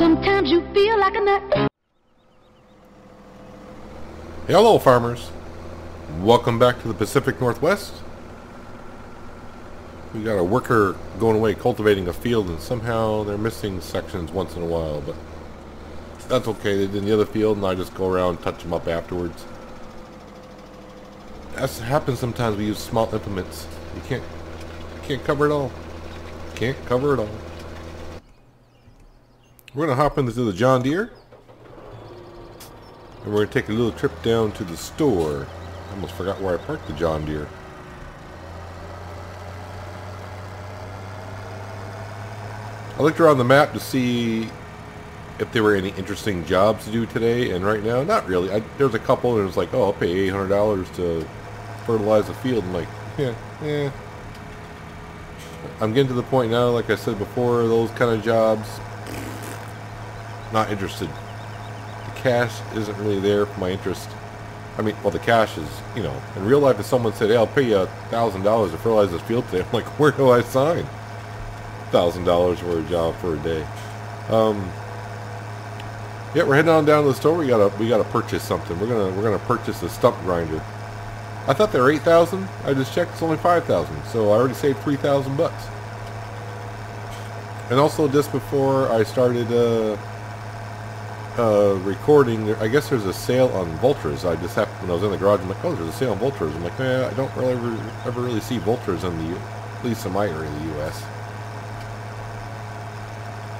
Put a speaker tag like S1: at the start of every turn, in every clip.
S1: Sometimes you feel like a nut.
S2: Hello, farmers. Welcome back to the Pacific Northwest. We got a worker going away cultivating a field, and somehow they're missing sections once in a while, but that's okay. They did in the other field, and I just go around and touch them up afterwards. That happens sometimes. We use small implements. You can't, you can't cover it all. Can't cover it all. We're gonna hop into the John Deere. And we're going to take a little trip down to the store. I almost forgot where I parked the John Deere. I looked around the map to see if there were any interesting jobs to do today, and right now, not really. I, there's a couple, and it's like, oh, I'll pay $800 to fertilize the field. I'm like, yeah, yeah. I'm getting to the point now, like I said before, those kind of jobs, not interested The cash isn't really there for my interest. I mean, well, the cash is, you know, in real life, if someone said, hey, I'll pay you a $1,000 to fertilize this field today, I'm like, where do I sign? $1,000 for a job for a day. Um, yeah, we're heading on down to the store. We gotta, we gotta purchase something. We're gonna, we're gonna purchase a stump grinder. I thought they were 8,000. I just checked, it's only 5,000. So I already saved 3,000 bucks. And also just before I started, uh, uh, recording, I guess there's a sale on Valtras. I just happened, when I was in the garage, I'm like, oh, there's a sale on Valtras. I'm like, man, I don't really ever, ever really see Valtras in the, at least in my area of the U.S.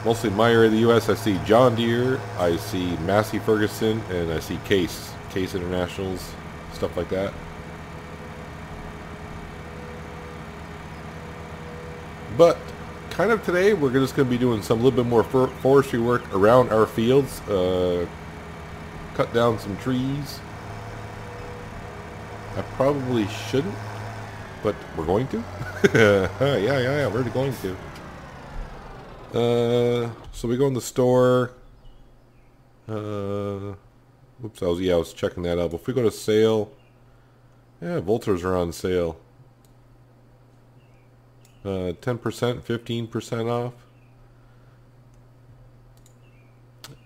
S2: Mostly in my area of the U.S., I see John Deere, I see Massey Ferguson, and I see Case, Case Internationals, stuff like that. But kind of today we're just going to be doing some little bit more for forestry work around our fields. Uh, cut down some trees. I probably shouldn't, but we're going to. yeah, yeah, yeah, we're going to. Uh, so we go in the store. Uh, oops, I was yeah, I was checking that out. If we go to sale, yeah, Valtras are on sale. 10%, uh, 15% off.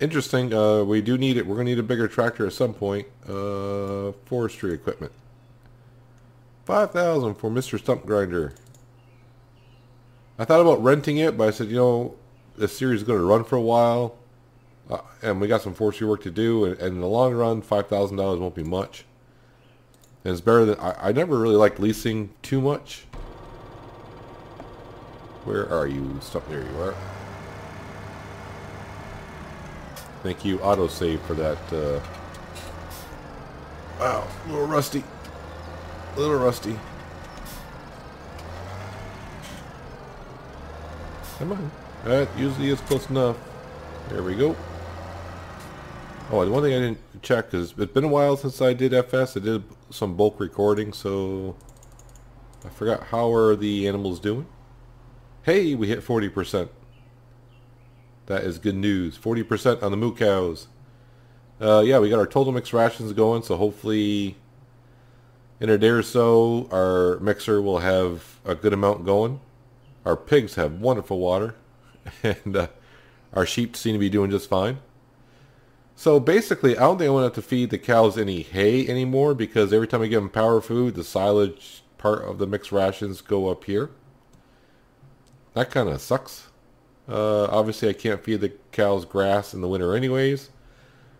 S2: Interesting. Uh, we do need it. We're going to need a bigger tractor at some point. Uh, forestry equipment. 5000 for Mr. Stump Grinder. I thought about renting it, but I said, you know, this series is going to run for a while. Uh, and we got some forestry work to do. And, and in the long run, $5,000 won't be much. And it's better than... I, I never really liked leasing too much. Where are you? Stop. There you are. Thank you, autosave, for that. Uh... Wow, a little rusty. A little rusty. Come on. That usually is close enough. There we go. Oh, the one thing I didn't check is it's been a while since I did FS. I did some bulk recording, so I forgot how are the animals doing. Hey, we hit 40%. That is good news. 40% on the moo cows. Uh, yeah, we got our total mix rations going, so hopefully in a day or so, our mixer will have a good amount going. Our pigs have wonderful water, and uh, our sheep seem to be doing just fine. So basically, I don't think I want to have to feed the cows any hay anymore because every time I give them power food, the silage part of the mixed rations go up here. That kind of sucks. Uh, obviously, I can't feed the cows grass in the winter anyways.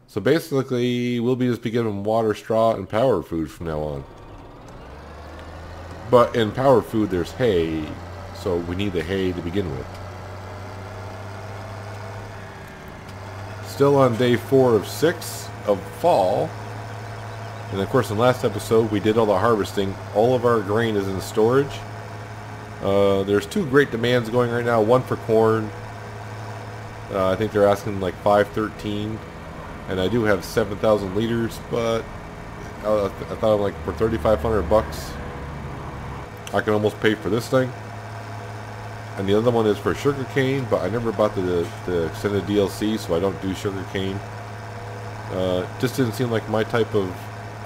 S2: So basically, we'll be just be giving water, straw, and power food from now on. But in power food, there's hay, so we need the hay to begin with. Still on day four of six of fall. And of course, in last episode, we did all the harvesting. All of our grain is in storage. Uh, there's two great demands going right now. One for corn. Uh, I think they're asking like 513, and I do have 7,000 liters, but I, I thought like for 3,500 bucks, I can almost pay for this thing. And the other one is for sugar cane, but I never bought the, the extended DLC, so I don't do sugar cane. Uh, just didn't seem like my type of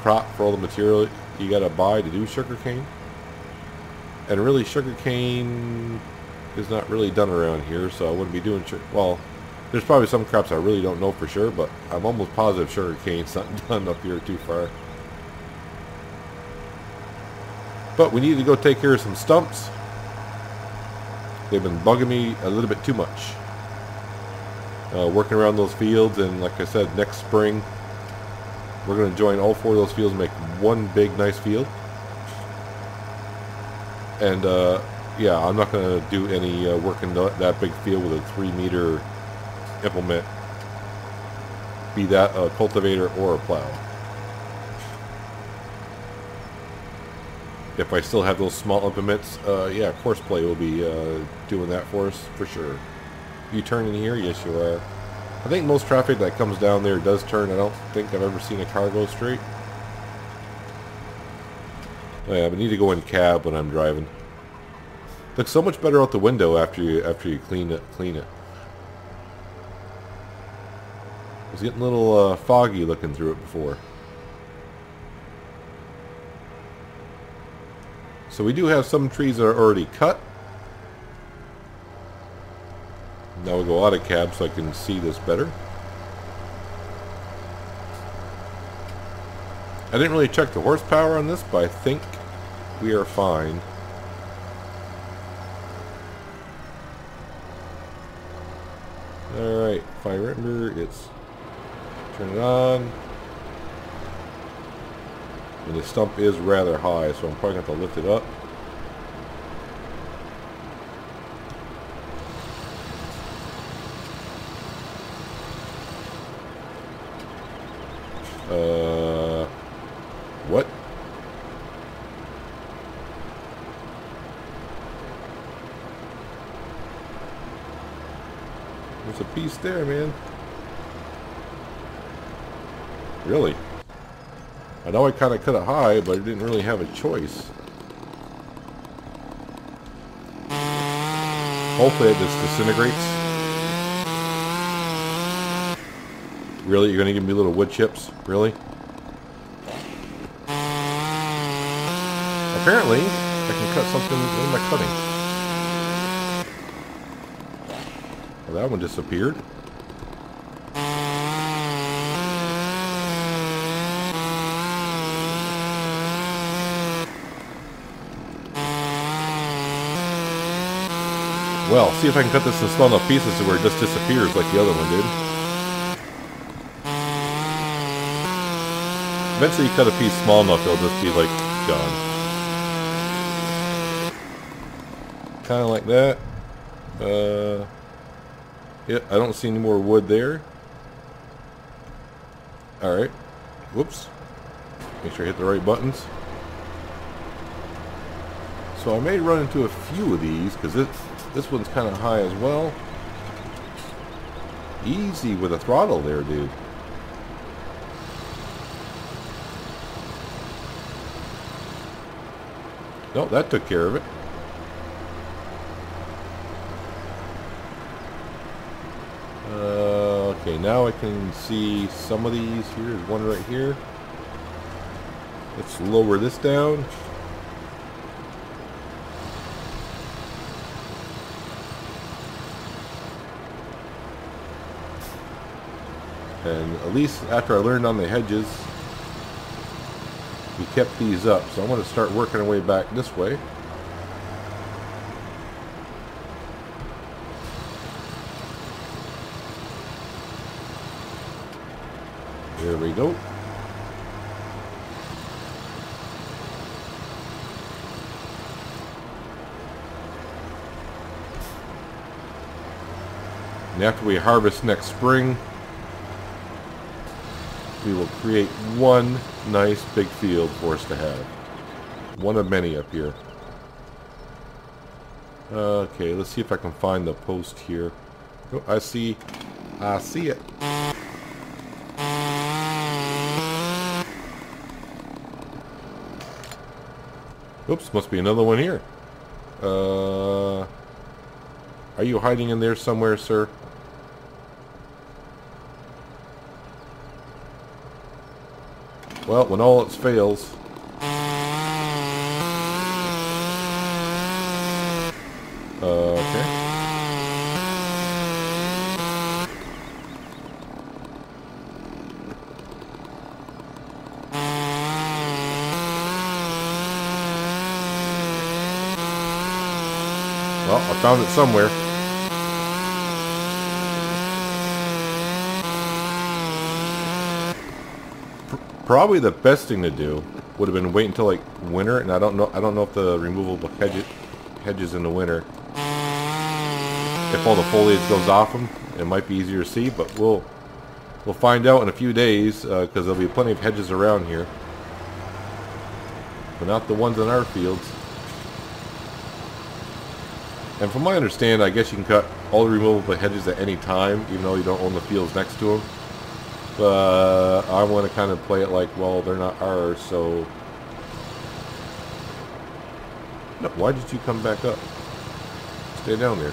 S2: crop for all the material you gotta buy to do sugar cane. And really, sugarcane is not really done around here, so I wouldn't be doing sugar. Well, There's probably some crops I really don't know for sure, but I'm almost positive sugarcane's not done up here too far. But we need to go take care of some stumps. They've been bugging me a little bit too much. Uh, working around those fields, and like I said, next spring, we're going to join all four of those fields and make one big, nice field. And, uh, yeah, I'm not going to do any uh, work in that big field with a three meter implement, be that a cultivator or a plow. If I still have those small implements, uh, yeah, Courseplay will be uh, doing that for us, for sure. You turn in here? Yes, you are. I think most traffic that comes down there does turn. I don't think I've ever seen a car go straight. Oh, yeah, I need to go in cab when I'm driving. Looks so much better out the window after you after you clean it clean it. It was getting a little uh, foggy looking through it before. So we do have some trees that are already cut. Now we'll go out of cab so I can see this better. I didn't really check the horsepower on this, but I think we are fine. Alright, if I remember, it's turn it on. And the stump is rather high, so I'm probably going to have to lift it up. Uh, what? There's a piece there, man. Really? I know I kind of cut it high, but I didn't really have a choice. Hopefully it just disintegrates. Really? You're going to give me little wood chips? Really? Apparently, I can cut something. What am I cutting? Well, that one disappeared. Well, see if I can cut this in small enough pieces to where it just disappears like the other one did. Eventually you cut a piece small enough, it'll just be like gone. Kind of like that. Uh, yeah, I don't see any more wood there. Alright. Whoops. Make sure I hit the right buttons. So I may run into a few of these, because this, this one's kind of high as well. Easy with a throttle there, dude. No, that took care of it. Uh, okay, now I can see some of these. Here's one right here. Let's lower this down. And at least after I learned on the hedges, we kept these up. So I'm going to start working our way back this way. There we go. And after we harvest next spring, we will create one nice big field for us to have. One of many up here. Okay, let's see if I can find the post here. Oh, I see. I see it. Oops, must be another one here. Uh, are you hiding in there somewhere, sir? Well, when all else fails... Uh, okay. I found it somewhere. Probably the best thing to do would have been wait until like winter, and I don't know. I don't know if the removable hedges hedges in the winter, if all the foliage goes off them, it might be easier to see. But we'll we'll find out in a few days because uh, there'll be plenty of hedges around here, but not the ones in our fields. And from my understanding, I guess you can cut all the removable hedges at any time, even though you don't own the fields next to them. But I want to kind of play it like, well, they're not ours, so... No, why did you come back up? Stay down there.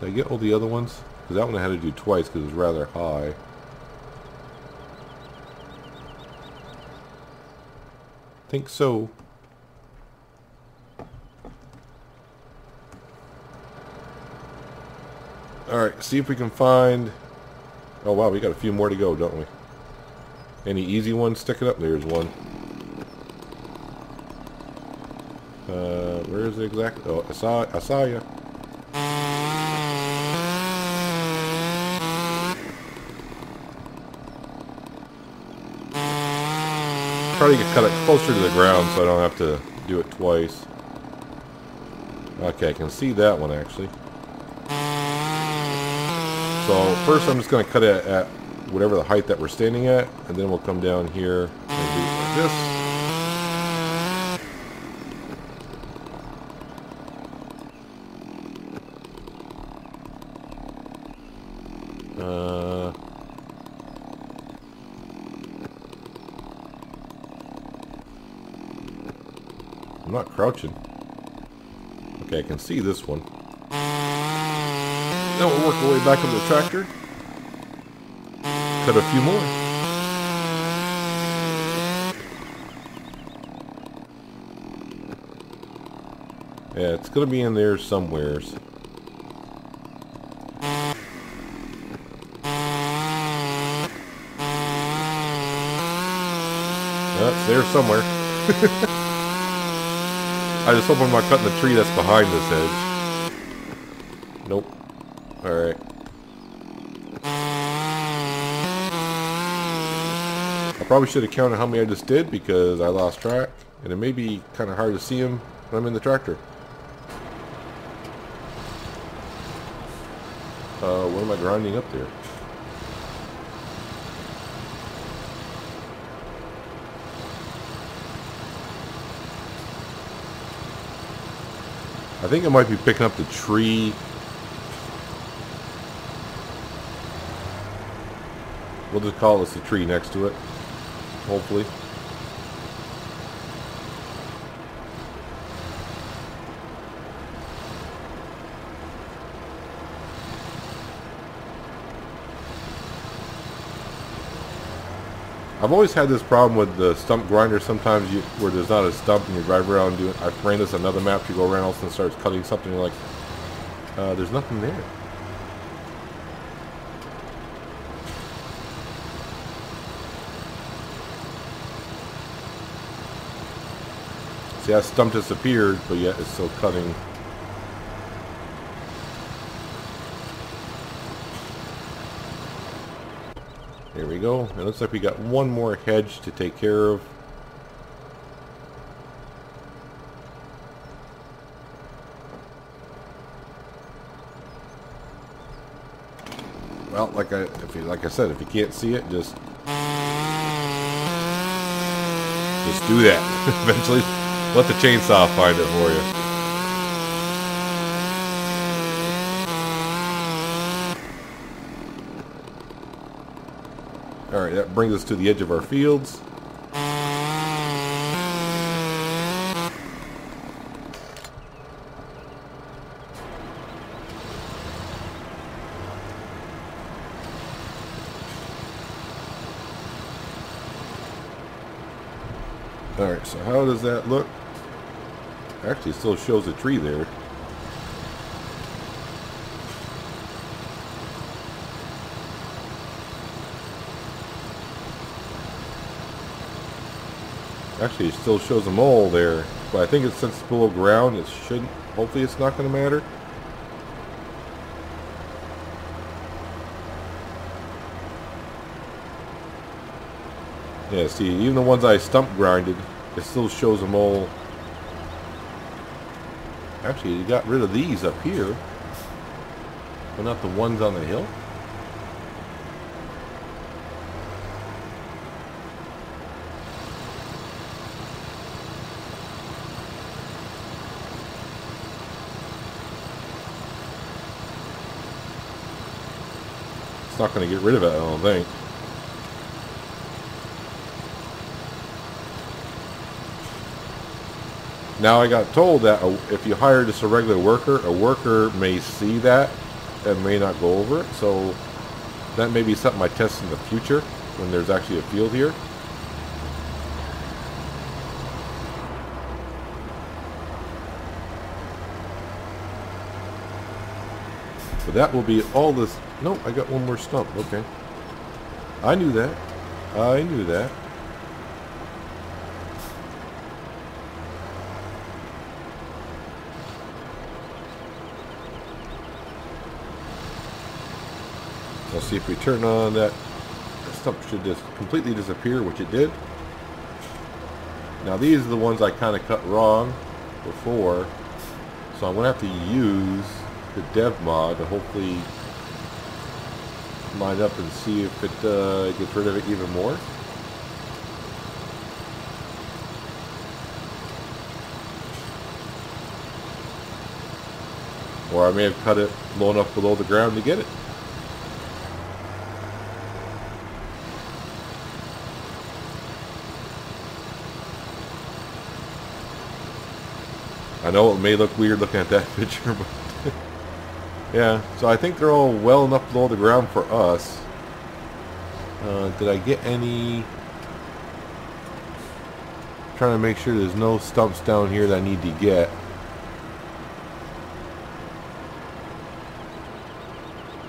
S2: Did I get all the other ones? Because that one I had to do twice because it was rather high. think so. Alright, see if we can find... Oh wow, we got a few more to go, don't we? Any easy ones sticking up? There's one. Uh, where is it exactly? Oh, I saw. I saw you. Try to cut it closer to the ground so I don't have to do it twice. Okay, I can see that one actually. So first I'm just going to cut it at whatever the height that we're standing at, and then we'll come down here and do like this. Uh, I'm not crouching. Okay, I can see this one. Now we'll work our way back up the tractor. Cut a few more. Yeah, it's going to be in there somewheres. That's uh, there somewhere. I just hope I'm not cutting the tree that's behind this edge. Nope. Alright. I probably should have counted how many I just did because I lost track. And it may be kind of hard to see them when I'm in the tractor. Uh, what am I grinding up there? I think I might be picking up the tree We'll just call this the tree next to it. Hopefully. I've always had this problem with the stump grinder. Sometimes you, where there's not a stump and you drive around doing. I ran this another map. You go around and starts cutting something. You're like, uh, there's nothing there. See, that stump disappeared, but yet it's still cutting. There we go. It looks like we got one more hedge to take care of. Well, like I, if you, like I said, if you can't see it, just, just do that. Eventually, let the chainsaw find it for you. Alright, that brings us to the edge of our fields. Alright, so how does that look? Actually, still shows a tree there. Actually, it still shows a mole there. but I think it's since it's below ground, it shouldn't, hopefully it's not going to matter. Yeah, see, even the ones I stump grinded, it still shows a all. Actually, you got rid of these up here, but not the ones on the hill. It's not going to get rid of it, I don't think. Now I got told that uh, if you hire just a regular worker, a worker may see that and may not go over it. So that may be something I test in the future when there's actually a field here. So that will be all this. Nope, I got one more stump. Okay. I knew that. I knew that. Let's see if we turn on that stump should just completely disappear, which it did. Now these are the ones I kind of cut wrong before. So I'm going to have to use the dev mod to hopefully line up and see if it uh, gets rid of it even more. Or I may have cut it low enough below the ground to get it. I know it may look weird looking at that picture, but yeah. So I think they're all well enough below the ground for us. Uh, did I get any? trying to make sure there's no stumps down here that I need to get.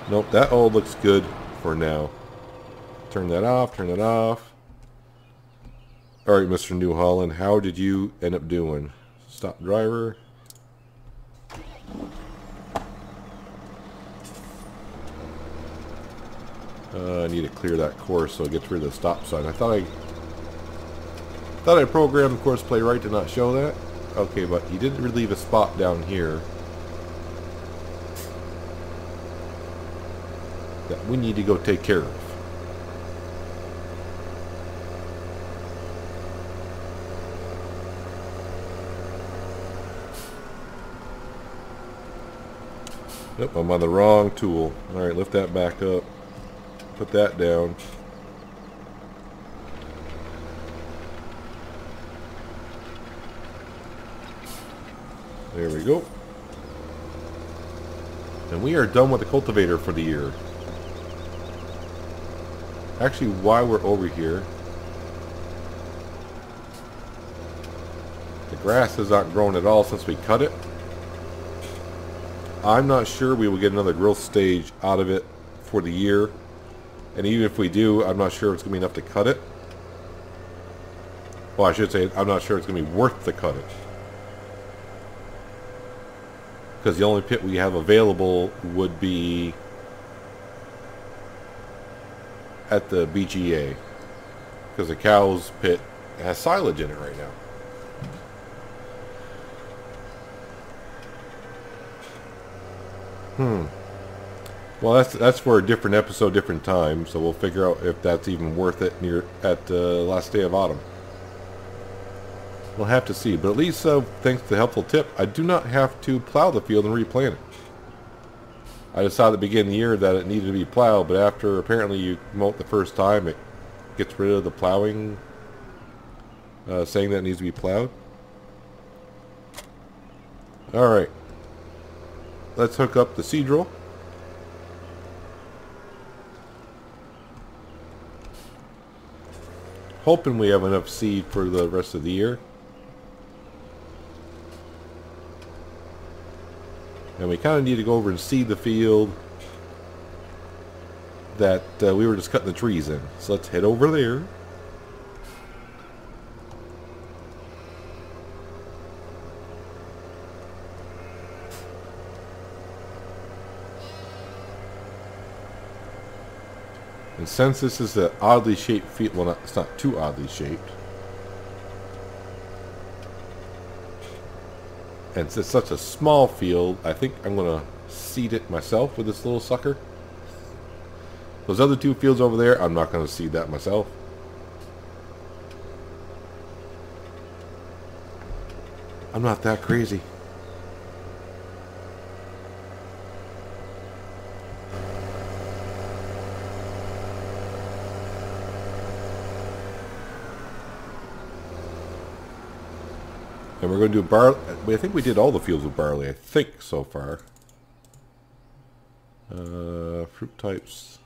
S2: Nope, that all looks good for now. Turn that off, turn that off. Alright, Mr. New Holland, how did you end up doing? Stop driver. Uh, I need to clear that course so it gets rid of the stop sign. I thought I thought I programmed Courseplay right to not show that. Okay, but he did leave a spot down here that we need to go take care of. Yep, I'm on the wrong tool. Alright, lift that back up. Put that down. There we go. And we are done with the cultivator for the year. Actually, while we're over here, the grass has not grown at all since we cut it. I'm not sure we will get another growth stage out of it for the year. And even if we do, I'm not sure it's going to be enough to cut it. Well, I should say, I'm not sure it's going to be worth the cut it. Because the only pit we have available would be at the BGA. Because the cow's pit has silage in it right now. Hmm. Well, that's that's for a different episode, different time. So we'll figure out if that's even worth it near at the uh, last day of autumn. We'll have to see. But at least, uh, thanks to the helpful tip, I do not have to plow the field and replant it. I decided at the beginning of the year that it needed to be plowed, but after apparently you mow it the first time, it gets rid of the plowing, uh, saying that it needs to be plowed. All right. Let's hook up the seed drill. Hoping we have enough seed for the rest of the year. And we kind of need to go over and seed the field that uh, we were just cutting the trees in. So let's head over there. And since this is an oddly shaped field, well, not, it's not too oddly shaped. And since it's such a small field, I think I'm going to seed it myself with this little sucker. Those other two fields over there, I'm not going to seed that myself. I'm not that crazy. We're going to do barley. I think we did all the fields with barley, I think, so far. Uh, fruit types.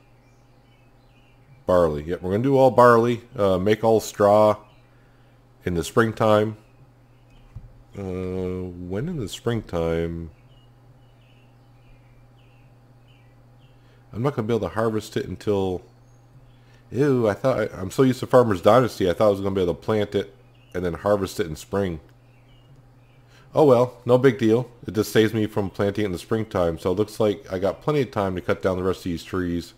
S2: Barley. Yep, we're going to do all barley. Uh, make all straw in the springtime. Uh, when in the springtime? I'm not going to be able to harvest it until... Ew, I thought... I, I'm so used to Farmer's Dynasty, I thought I was going to be able to plant it and then harvest it in spring. Oh well, no big deal. It just saves me from planting in the springtime. So it looks like I got plenty of time to cut down the rest of these trees.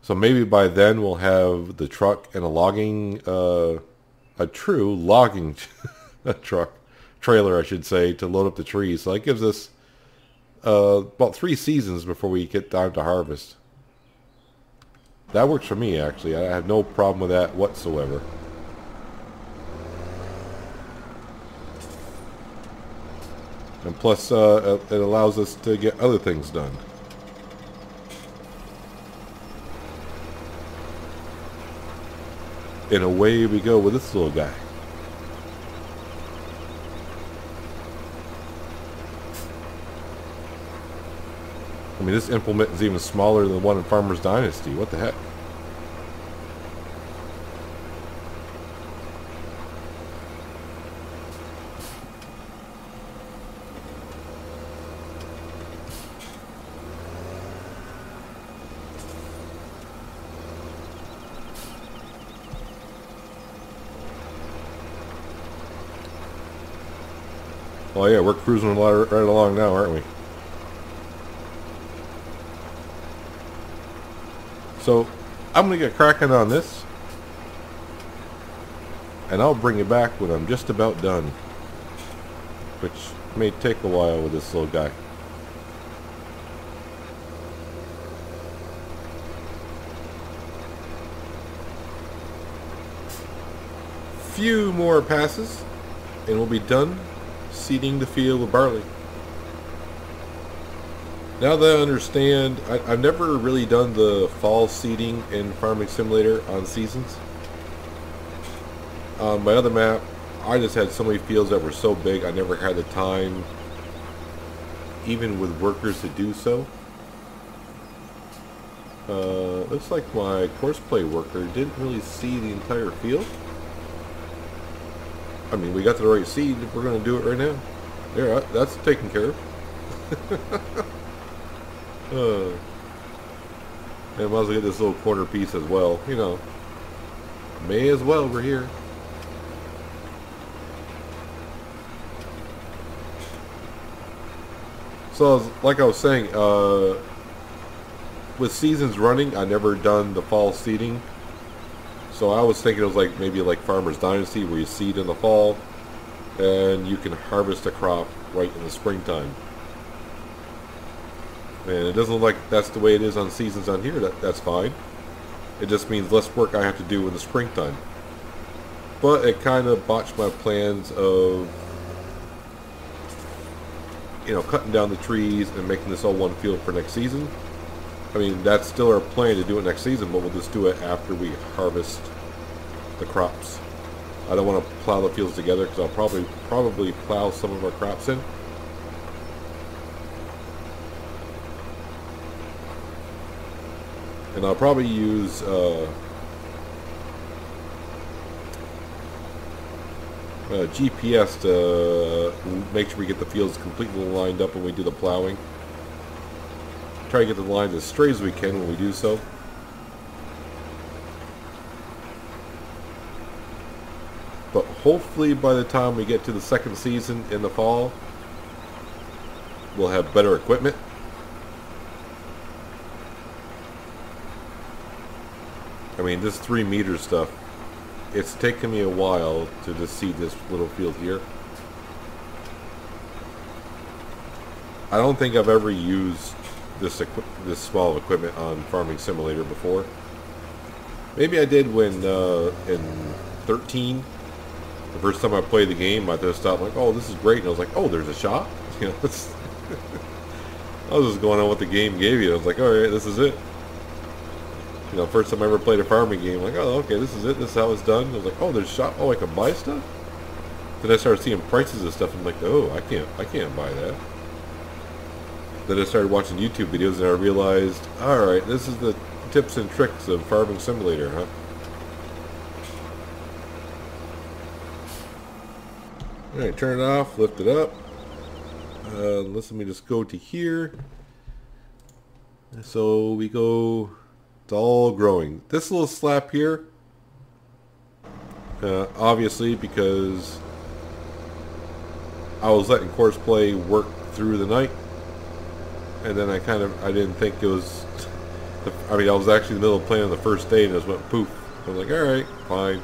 S2: So maybe by then we'll have the truck and a logging, uh, a true logging truck, trailer I should say, to load up the trees. So that gives us uh, about three seasons before we get time to harvest. That works for me actually. I have no problem with that whatsoever. And plus, uh, it allows us to get other things done. And away we go with this little guy. I mean, this implement is even smaller than the one in Farmer's Dynasty. What the heck? Yeah, we're cruising right along now, aren't we? So, I'm going to get cracking on this. And I'll bring you back when I'm just about done. Which may take a while with this little guy. Few more passes and we'll be done seeding the field with barley. Now that I understand, I, have never really done the fall seeding in Farming Simulator on seasons. On my other map, I just had so many fields that were so big I never had the time, even with workers to do so. Uh, looks like my courseplay worker didn't really see the entire field. I mean, we got the right seed. If we're going to do it right now. There, that's taken care of. uh, and might as well get this little corner piece as well. You know, may as well. We're here. So, like I was saying, uh, with seasons running, I never done the fall seeding. So I was thinking it was like maybe like Farmer's Dynasty where you seed in the fall and you can harvest a crop right in the springtime. And it doesn't look like that's the way it is on seasons on here. That, that's fine. It just means less work I have to do in the springtime. But it kind of botched my plans of you know, cutting down the trees and making this all one field for next season. I mean, that's still our plan to do it next season, but we'll just do it after we harvest the crops. I don't want to plow the fields together because I'll probably probably plow some of our crops in. And I'll probably use uh, uh, GPS to make sure we get the fields completely lined up when we do the plowing. Try to get the lines as straight as we can when we do so. But hopefully by the time we get to the second season in the fall, we'll have better equipment. I mean, this three meter stuff, it's taken me a while to just see this little field here. I don't think I've ever used this this small of equipment on Farming Simulator before. Maybe I did when uh, in 13. The first time I played the game, I just thought like, "Oh, this is great," and I was like, "Oh, there's a shop." You know, I was just going on what the game gave you. I was like, "All right, this is it." You know, first time I ever played a farming game, like, "Oh, okay, this is it. This is how it's done." I was like, "Oh, there's a shop. Oh, I can buy stuff." Then I started seeing prices of stuff. And I'm like, "Oh, I can't, I can't buy that." Then I started watching YouTube videos and I realized, all right, this is the tips and tricks of Farming Simulator, huh? All right, turn it off, lift it up. Uh, let's let me just go to here. So we go, it's all growing. This little slap here, uh, obviously because I was letting Courseplay work through the night and then I kind of I didn't think it was. I mean, I was actually in the middle of playing the first day, and it just went poof. I was like, all right, fine.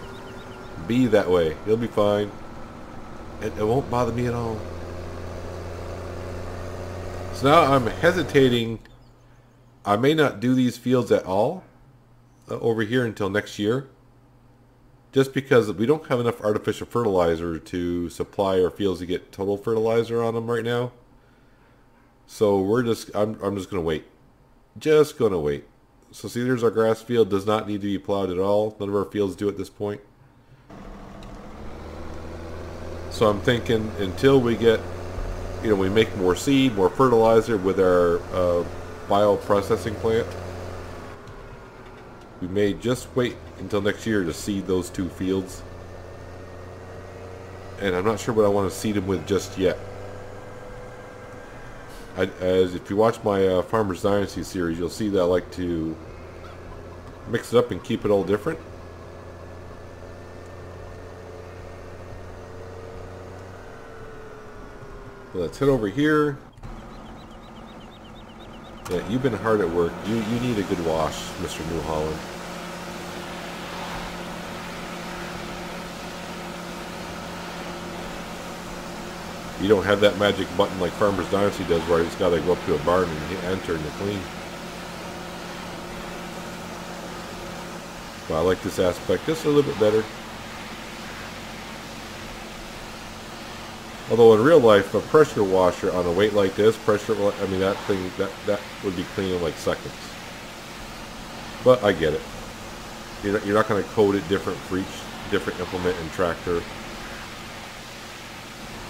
S2: Be that way. You'll be fine. It, it won't bother me at all. So now I'm hesitating. I may not do these fields at all uh, over here until next year. Just because we don't have enough artificial fertilizer to supply our fields to get total fertilizer on them right now. So we're just, I'm, I'm just going to wait. Just going to wait. So see, there's our grass field. Does not need to be plowed at all. None of our fields do at this point. So I'm thinking until we get, you know, we make more seed, more fertilizer with our uh, bioprocessing plant, we may just wait until next year to seed those two fields. And I'm not sure what I want to seed them with just yet. I, as if you watch my uh, Farmer's Dynasty series, you'll see that I like to mix it up and keep it all different. let's head over here. Yeah, you've been hard at work. You you need a good wash, Mr. New Holland. You don't have that magic button like Farmer's Dynasty does where it's got to go up to a barn and hit enter and clean. But I like this aspect just a little bit better. Although in real life, a pressure washer on a weight like this, pressure, I mean that thing, that, that would be clean in like seconds. But I get it. You're not, you're not going to code it different for each different implement and tractor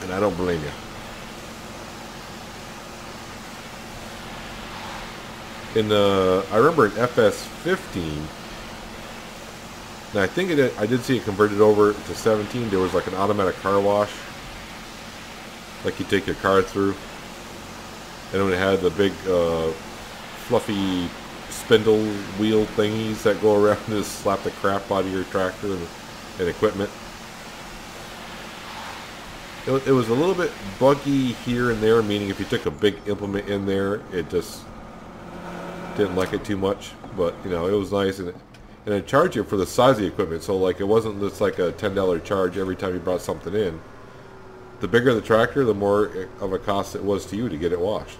S2: and I don't blame you. In the, I remember in FS15, and I think it, I did see it converted over to 17. There was like an automatic car wash, like you take your car through, and it had the big uh, fluffy spindle wheel thingies that go around and just slap the crap out of your tractor and, and equipment it, it was a little bit buggy here and there, meaning if you took a big implement in there, it just didn't like it too much. But, you know, it was nice. And it, and it charged you for the size of the equipment. So, like, it wasn't just like a $10 charge every time you brought something in. The bigger the tractor, the more eh, of a cost it was to you to get it washed.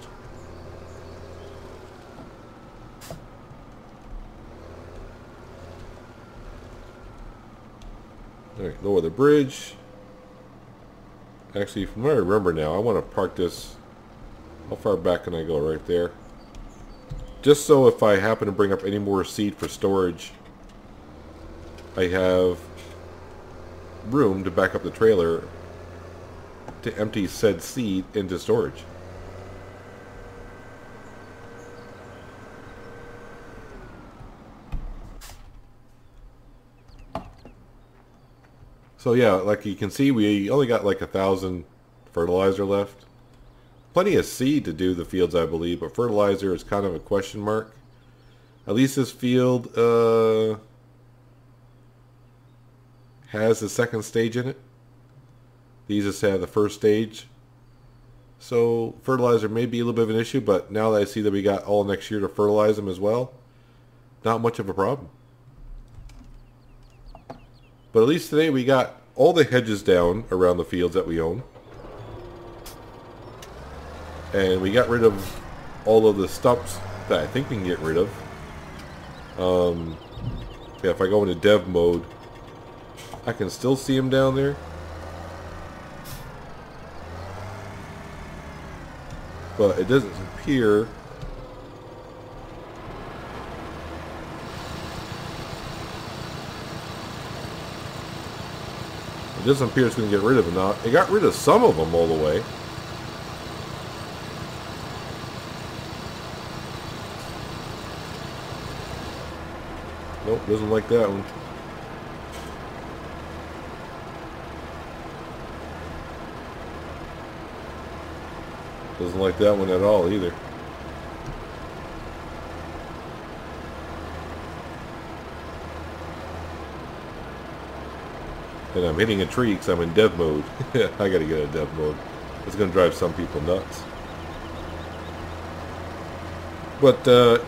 S2: All right, lower the bridge. Actually, from what I remember now, I want to park this... How far back can I go? Right there. Just so if I happen to bring up any more seed for storage, I have room to back up the trailer to empty said seed into storage. So yeah, like you can see, we only got like a thousand fertilizer left. Plenty of seed to do the fields, I believe, but fertilizer is kind of a question mark. At least this field uh, has the second stage in it. These just have the first stage. So fertilizer may be a little bit of an issue, but now that I see that we got all next year to fertilize them as well, not much of a problem. But at least today we got all the hedges down around the fields that we own. And we got rid of all of the stumps that I think we can get rid of. Um, yeah, if I go into dev mode, I can still see them down there. But it doesn't appear It doesn't appear it's going to get rid of them. Now, it got rid of some of them all the way. Nope, doesn't like that one. Doesn't like that one at all either. And I'm hitting a tree because I'm in dev mode. I gotta get out of dev mode. It's gonna drive some people nuts. But, uh,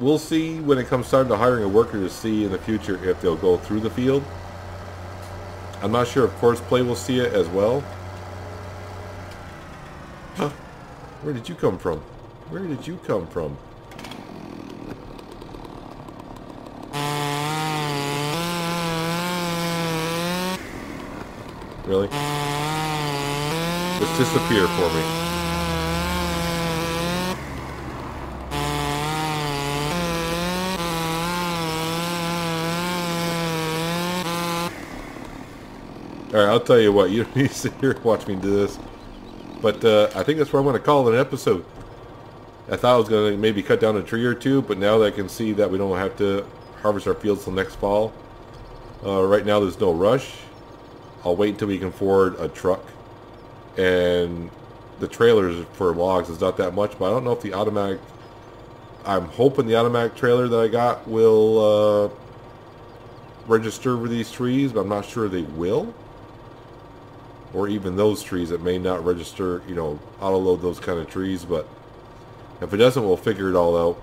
S2: we'll see when it comes time to hiring a worker to see in the future if they'll go through the field. I'm not sure if Courseplay will see it as well. Huh. Where did you come from? Where did you come from? Really? Just disappear for me. Alright, I'll tell you what, you don't need to sit here and watch me do this. But uh, I think that's where I'm going to call it an episode. I thought I was going to maybe cut down a tree or two, but now that I can see that we don't have to harvest our fields till next fall, uh, right now there's no rush. I'll wait until we can afford a truck. And the trailers for logs is not that much, but I don't know if the automatic... I'm hoping the automatic trailer that I got will uh, register for these trees, but I'm not sure they will. Or even those trees that may not register, you know, auto-load those kind of trees, but if it doesn't, we'll figure it all out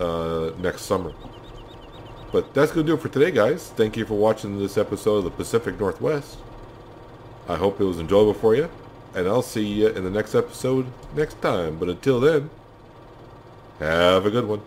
S2: uh, next summer. But that's going to do it for today, guys. Thank you for watching this episode of the Pacific Northwest. I hope it was enjoyable for you. And I'll see you in the next episode next time. But until then, have a good one.